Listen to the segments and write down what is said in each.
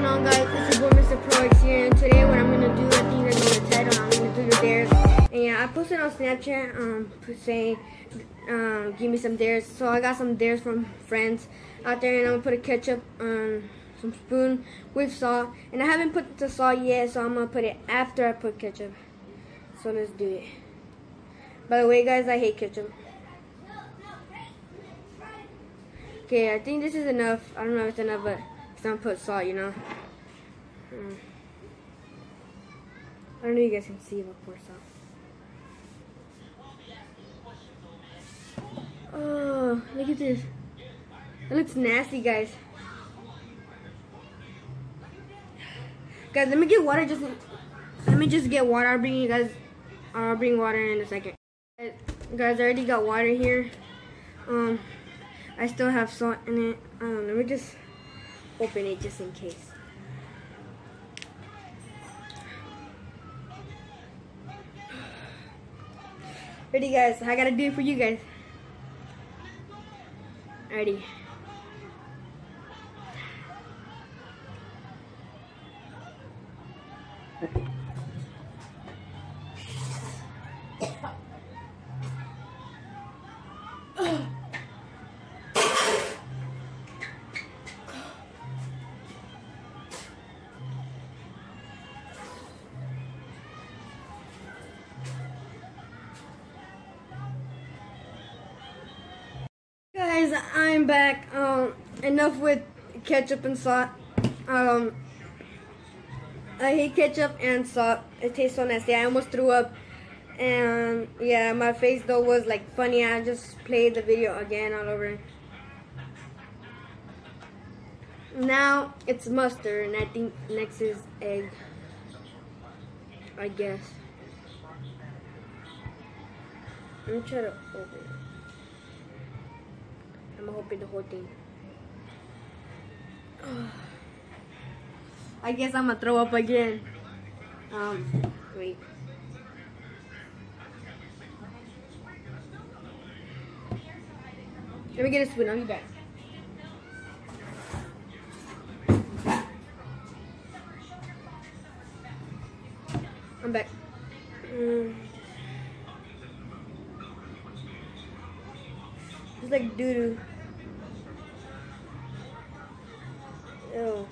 going on guys? This is Mr. Pro here and today what I'm gonna do, I think you're gonna title, I'm gonna do your dares. And yeah, I posted on Snapchat um saying um give me some dares. So I got some dares from friends out there and I'm gonna put a ketchup on some spoon with salt. And I haven't put the salt yet, so I'm gonna put it after I put ketchup. So let's do it. By the way guys, I hate ketchup. Okay, I think this is enough. I don't know if it's enough, but Gonna put salt, you know. Mm. I don't know if you guys can see, but pour salt. Oh, look at this. It looks nasty, guys. Guys, let me get water. Just let me just get water. I'll bring you guys. I'll bring water in a second. Guys, I already got water here. Um. I still have salt in it. Um, let me just open it just in case. Ready guys, I gotta do it for you guys. Ready. I'm back. Um, enough with ketchup and salt. Um, I hate ketchup and salt. It tastes so nasty. I almost threw up. And yeah, my face though was like funny. I just played the video again all over. Now it's mustard, and I think next is egg. I guess. Let me try to open it. I'm gonna the whole thing. I guess I'm gonna throw up again. Um, wait. Let me get a spoon. I'll be back. I'm back. Mm. It's like doo doo. Ew.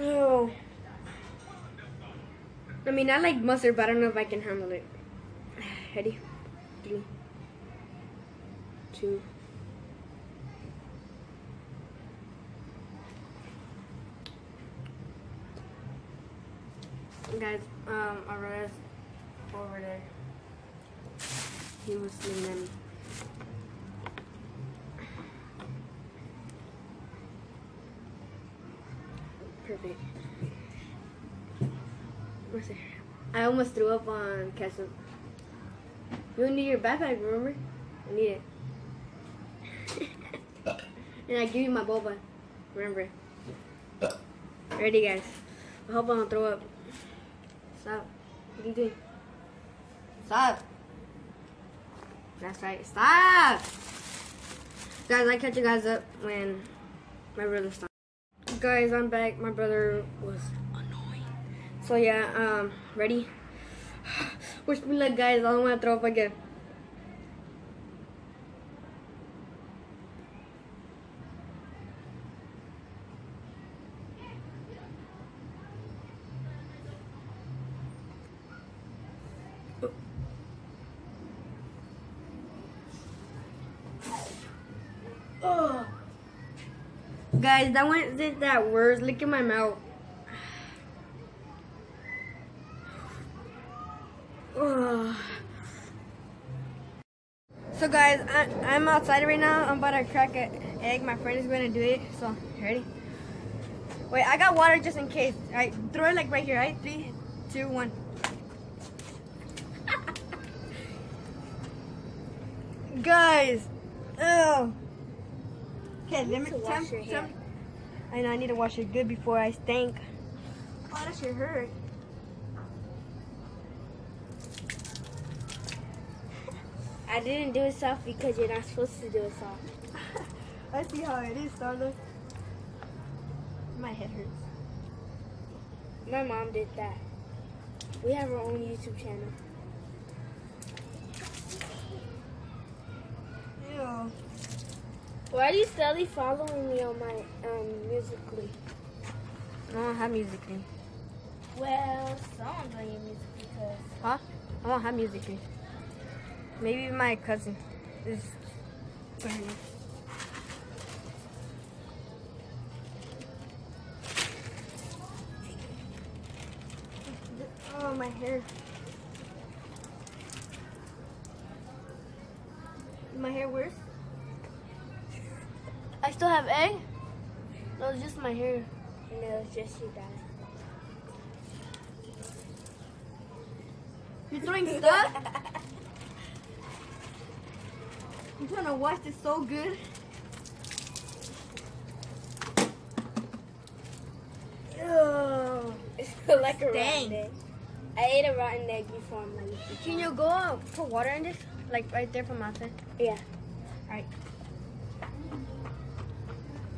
Ew. I mean, I like mustard, but I don't know if I can handle it. Ready? Three, two. Guys, um, Arez over there. He was sleeping. Perfect. What's it? I almost threw up on ketchup. You need your backpack, remember? I need it. and I give you my boba. Remember? Ready, guys. I hope I don't throw up. Stop. What are you doing? Stop. That's right. Stop. Guys, I catch you guys up when my brother stopped. Guys, I'm back. My brother was annoying. So yeah, um, ready? Wish me luck, guys. I don't want to throw up again. Guys, that one did that worse. Look at my mouth. So guys, I, I'm outside right now. I'm about to crack an egg. My friend is going to do it. So, ready? Wait, I got water just in case. Alright, throw it like right here, right? Three, two, one. Guys. Okay, let me to tell, wash your hair. I know I need to wash it good before I stink. Oh, that shit hurt. I didn't do it soft because you're not supposed to do it soft. I see how it is, Starla. My head hurts. My mom did that. We have our own YouTube channel. Ew. Why are you steadily following me on my um musical.ly? I don't have musical.ly. Well, someone's on your music because Huh? I don't have musical.ly. Maybe my cousin is. Oh, my hair. Is my hair worse? I still have A. No, it's just my hair. No, it's just you guys. You're throwing stuff? I'm trying to wash this so good. Ugh. It's like a Dang. rotten egg. I ate a rotten egg before on my YouTube. Can you go uh, put water in this? Like right there from outside? Yeah. Alright.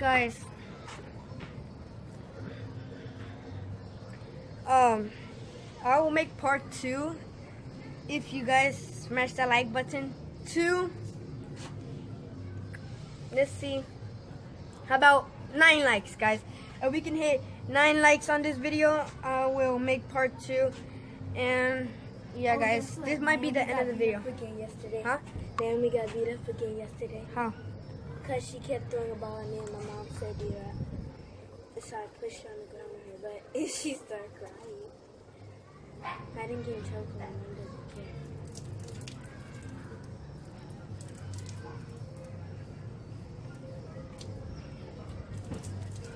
Guys. Um I will make part two if you guys smash that like button. Two. Let's see. How about nine likes, guys? If we can hit nine likes on this video, I will make part two. And yeah, Oh, guys, this might be the end of the video. beat up again yesterday. Huh? Naomi got beat up again yesterday. How? Because she kept throwing a ball at me and my mom said, yeah. So I pushed her on the ground with her, but she started crying. I didn't get in trouble. My mom doesn't care.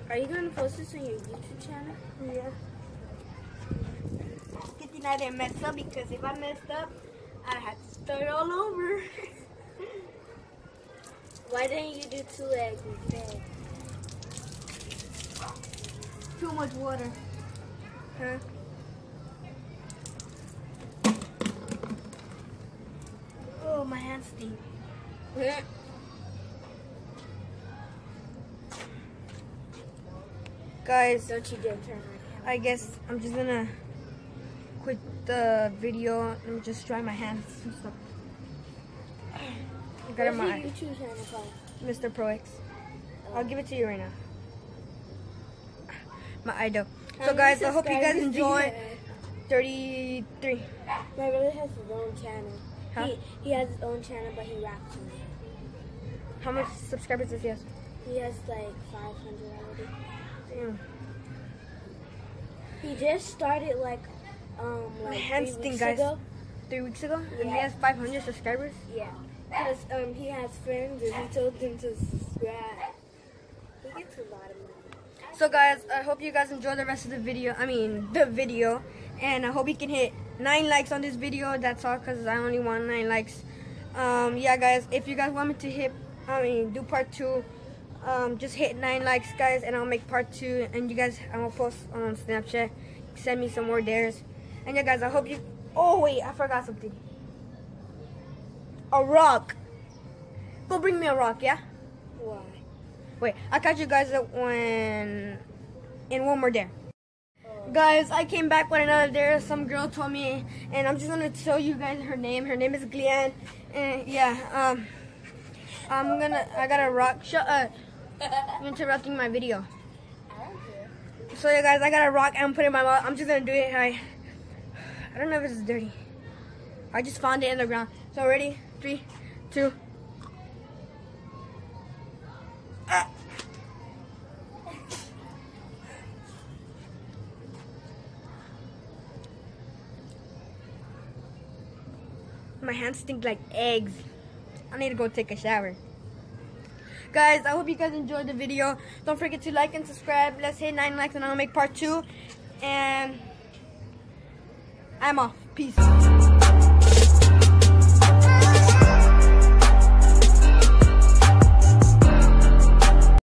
Are you going to post this on your YouTube channel? Yeah. Good thing I didn't mess up because if I messed up, I'd have to start all over. Why didn't you do two eggs instead? Too much water. Huh? Oh, my hands stink. Guys, Don't you dare turn around. I guess I'm just gonna quit the video and just dry my hands and stuff. I got What's my your YouTube channel called? Mr. Pro X. I'll give it to you right now. My idol. So um, guys, I hope you guys subscribers do you enjoy. have? Uh, 33. My brother has his own channel. Huh? He, he has his own channel, but he raps on it. How much subscribers does he have? He has like 500 already. Damn. He just started like, um, like My hands three weeks guys. ago. Three weeks ago? And he has 500 subscribers? Yeah. Because um, he has friends and he told them to subscribe. He gets a lot of money. So guys, I hope you guys enjoy the rest of the video. I mean, the video. And I hope you can hit 9 likes on this video. That's all because I only want 9 likes. Um, yeah, guys, if you guys want me to hit, I mean, do part 2, um, just hit 9 likes, guys, and I'll make part 2. And you guys, going to post on Snapchat. Send me some more dares. And yeah, guys, I hope you... Oh, wait, I forgot something. A rock. Go bring me a rock, yeah? Why? Wait, I'll catch you guys when in one more dare. Guys, I came back with another dare. Some girl told me, and I'm just gonna tell you guys her name. Her name is Gleanne, and yeah, um, I'm gonna. I got a rock. Shut up. You're interrupting my video. I. So yeah, guys, I got a rock and I'm putting it in my mouth. I'm just gonna do it. I, I don't know if it's dirty. I just found it in the ground. So ready? Three, two. My hands stink like eggs. I need to go take a shower. Guys, I hope you guys enjoyed the video. Don't forget to like and subscribe. Let's hit 9 likes and I'll make part 2. And I'm off. Peace.